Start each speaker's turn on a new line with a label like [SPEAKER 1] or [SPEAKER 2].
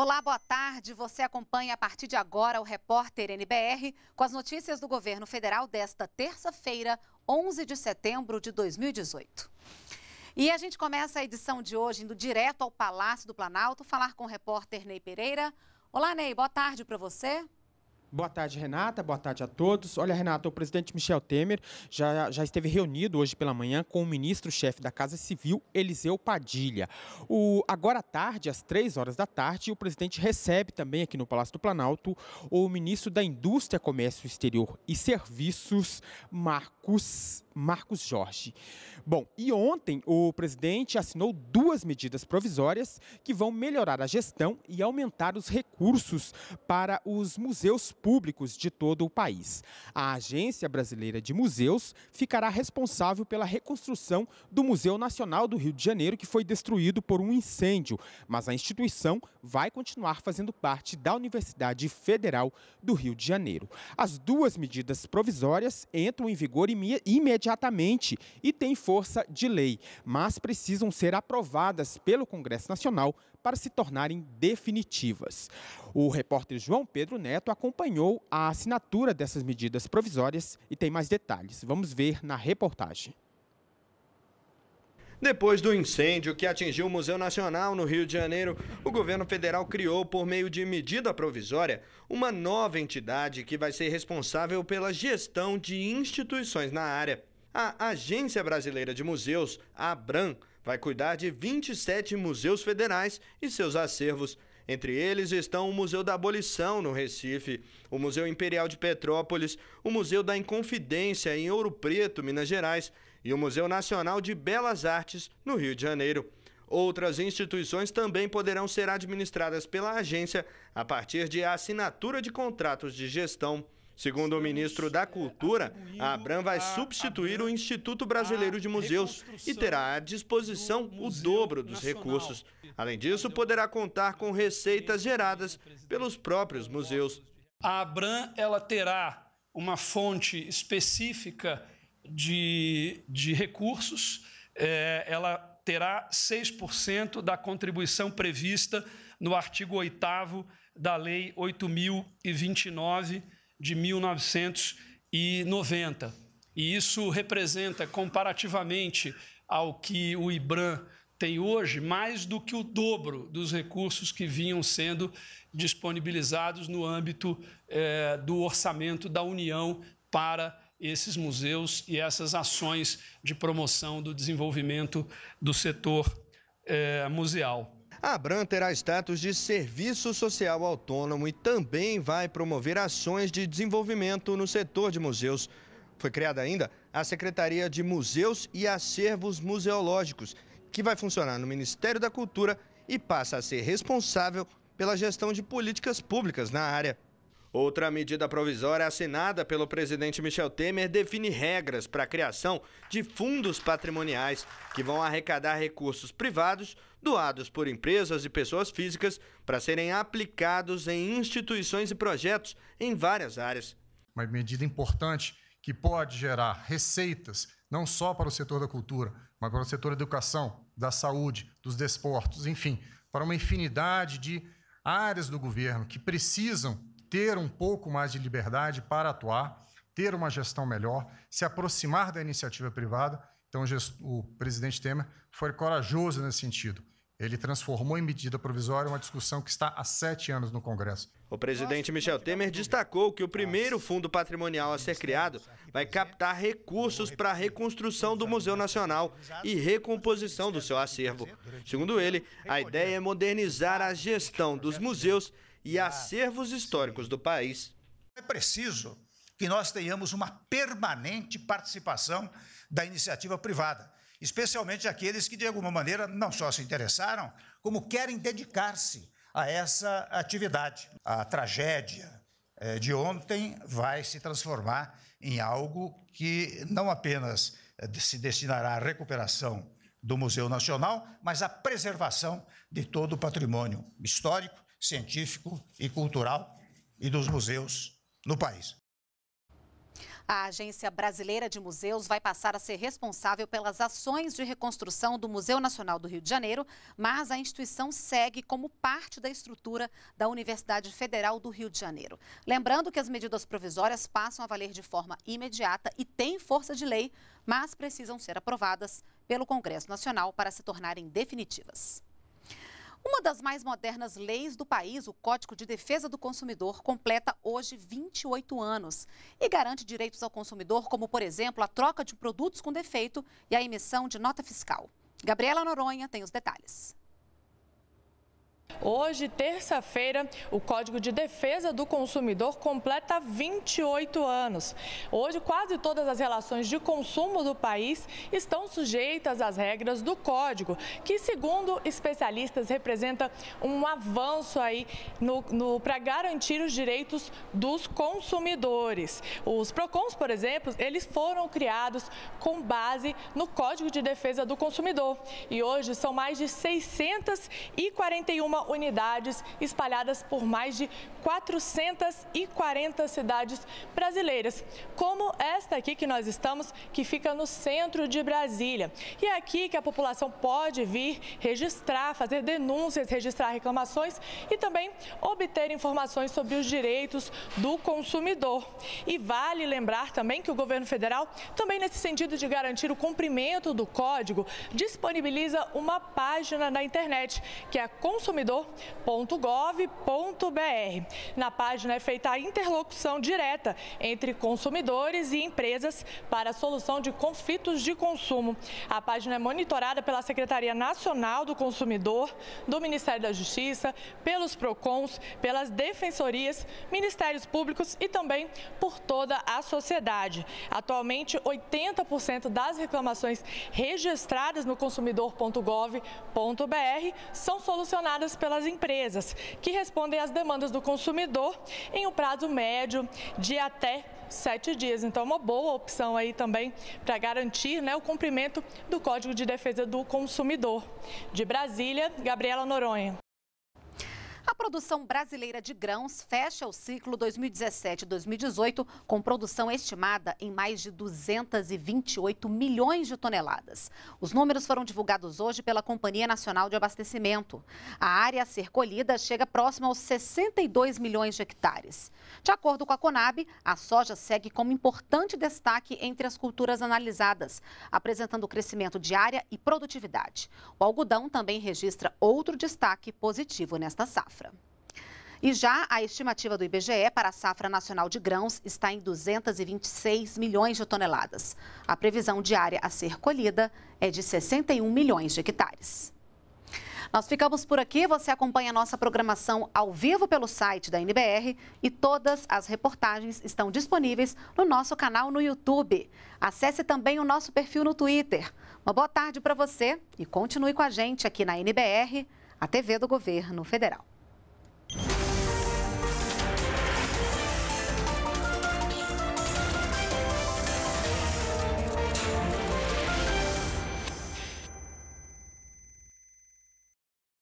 [SPEAKER 1] Olá, boa tarde. Você acompanha a partir de agora o repórter NBR com as notícias do governo federal desta terça-feira, 11 de setembro de 2018. E a gente começa a edição de hoje indo direto ao Palácio do Planalto falar com o repórter Ney Pereira. Olá, Ney, boa tarde para você.
[SPEAKER 2] Boa tarde, Renata. Boa tarde a todos. Olha, Renata, o presidente Michel Temer já, já esteve reunido hoje pela manhã com o ministro-chefe da Casa Civil, Eliseu Padilha. O, agora à tarde, às três horas da tarde, o presidente recebe também aqui no Palácio do Planalto o ministro da Indústria, Comércio Exterior e Serviços, Marcos Marcos Jorge. Bom, e ontem o presidente assinou duas medidas provisórias que vão melhorar a gestão e aumentar os recursos para os museus públicos de todo o país. A Agência Brasileira de Museus ficará responsável pela reconstrução do Museu Nacional do Rio de Janeiro, que foi destruído por um incêndio, mas a instituição vai continuar fazendo parte da Universidade Federal do Rio de Janeiro. As duas medidas provisórias entram em vigor imediatamente imediatamente e têm força de lei, mas precisam ser aprovadas pelo Congresso Nacional para se tornarem definitivas. O repórter João Pedro Neto acompanhou a assinatura dessas medidas provisórias e tem mais detalhes. Vamos ver na reportagem.
[SPEAKER 3] Depois do incêndio que atingiu o Museu Nacional no Rio de Janeiro, o governo federal criou, por meio de medida provisória, uma nova entidade que vai ser responsável pela gestão de instituições na área. A Agência Brasileira de Museus, a ABRAM, vai cuidar de 27 museus federais e seus acervos. Entre eles estão o Museu da Abolição, no Recife, o Museu Imperial de Petrópolis, o Museu da Inconfidência, em Ouro Preto, Minas Gerais, e o Museu Nacional de Belas Artes, no Rio de Janeiro. Outras instituições também poderão ser administradas pela agência a partir de assinatura de contratos de gestão. Segundo o ministro da Cultura, a Abram vai substituir o Instituto Brasileiro de Museus e terá à disposição o dobro dos recursos. Além disso, poderá contar com receitas geradas pelos próprios museus.
[SPEAKER 4] A Abram ela terá uma fonte específica de, de recursos, é, ela terá 6% da contribuição prevista no artigo 8 da Lei 8.029 de 1990. E isso representa, comparativamente ao que o IBRAM tem hoje, mais do que o dobro dos recursos que vinham sendo disponibilizados no âmbito eh, do orçamento da União para esses museus e essas ações de promoção do desenvolvimento do setor eh, museal.
[SPEAKER 3] A Abram terá status de serviço social autônomo e também vai promover ações de desenvolvimento no setor de museus. Foi criada ainda a Secretaria de Museus e Acervos Museológicos, que vai funcionar no Ministério da Cultura e passa a ser responsável pela gestão de políticas públicas na área. Outra medida provisória assinada pelo presidente Michel Temer define regras para a criação de fundos patrimoniais que vão arrecadar recursos privados doados por empresas e pessoas físicas para serem aplicados em instituições e projetos em várias áreas.
[SPEAKER 5] Uma medida importante que pode gerar receitas não só para o setor da cultura, mas para o setor da educação, da saúde, dos desportos, enfim, para uma infinidade de áreas do governo que precisam ter um pouco mais de liberdade para atuar, ter uma gestão melhor, se aproximar da iniciativa privada. Então, o presidente Temer foi corajoso nesse sentido. Ele transformou em medida provisória uma discussão que está há sete anos no Congresso.
[SPEAKER 3] O presidente Michel Temer destacou que o primeiro fundo patrimonial a ser criado vai captar recursos para a reconstrução do Museu Nacional e recomposição do seu acervo. Segundo ele, a ideia é modernizar a gestão dos museus e acervos históricos do país.
[SPEAKER 6] É preciso que nós tenhamos uma permanente participação da iniciativa privada, especialmente aqueles que, de alguma maneira, não só se interessaram, como querem dedicar-se a essa atividade. A tragédia eh, de ontem vai se transformar em algo que não apenas eh, se destinará à recuperação do Museu Nacional, mas à preservação de todo o patrimônio histórico científico e cultural e dos museus no país.
[SPEAKER 1] A Agência Brasileira de Museus vai passar a ser responsável pelas ações de reconstrução do Museu Nacional do Rio de Janeiro, mas a instituição segue como parte da estrutura da Universidade Federal do Rio de Janeiro. Lembrando que as medidas provisórias passam a valer de forma imediata e têm força de lei, mas precisam ser aprovadas pelo Congresso Nacional para se tornarem definitivas. Das mais modernas leis do país, o Código de Defesa do Consumidor, completa hoje 28 anos e garante direitos ao consumidor, como, por exemplo, a troca de produtos com defeito e a emissão de nota fiscal. Gabriela Noronha tem os detalhes.
[SPEAKER 7] Hoje, terça-feira, o Código de Defesa do Consumidor completa 28 anos. Hoje, quase todas as relações de consumo do país estão sujeitas às regras do Código, que, segundo especialistas, representa um avanço aí no, no para garantir os direitos dos consumidores. Os PROCONs, por exemplo, eles foram criados com base no Código de Defesa do Consumidor e hoje são mais de 641 unidades espalhadas por mais de 440 cidades brasileiras, como esta aqui que nós estamos, que fica no centro de Brasília. E é aqui que a população pode vir registrar, fazer denúncias, registrar reclamações e também obter informações sobre os direitos do consumidor. E vale lembrar também que o governo federal, também nesse sentido de garantir o cumprimento do código, disponibiliza uma página na internet, que é consumidor consumidor.gov.br. Na página é feita a interlocução direta entre consumidores e empresas para a solução de conflitos de consumo. A página é monitorada pela Secretaria Nacional do Consumidor, do Ministério da Justiça, pelos PROCONs, pelas defensorias, ministérios públicos e também por toda a sociedade. Atualmente, 80% das reclamações registradas no consumidor.gov.br são solucionadas pelas empresas, que respondem às demandas do consumidor em um prazo médio de até sete dias. Então, é uma boa opção aí também para garantir né, o cumprimento do Código de Defesa do Consumidor. De Brasília, Gabriela Noronha.
[SPEAKER 1] A produção brasileira de grãos fecha o ciclo 2017-2018 com produção estimada em mais de 228 milhões de toneladas. Os números foram divulgados hoje pela Companhia Nacional de Abastecimento. A área a ser colhida chega próxima aos 62 milhões de hectares. De acordo com a Conab, a soja segue como importante destaque entre as culturas analisadas, apresentando crescimento de área e produtividade. O algodão também registra outro destaque positivo nesta safra safra. E já a estimativa do IBGE para a safra nacional de grãos está em 226 milhões de toneladas. A previsão diária a ser colhida é de 61 milhões de hectares. Nós ficamos por aqui. Você acompanha nossa programação ao vivo pelo site da NBR e todas as reportagens estão disponíveis no nosso canal no YouTube. Acesse também o nosso perfil no Twitter. Uma boa tarde para você e continue com a gente aqui na NBR, a TV do Governo Federal.